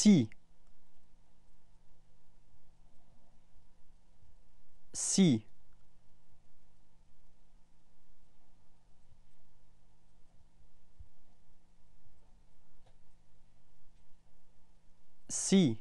si. Si. Si.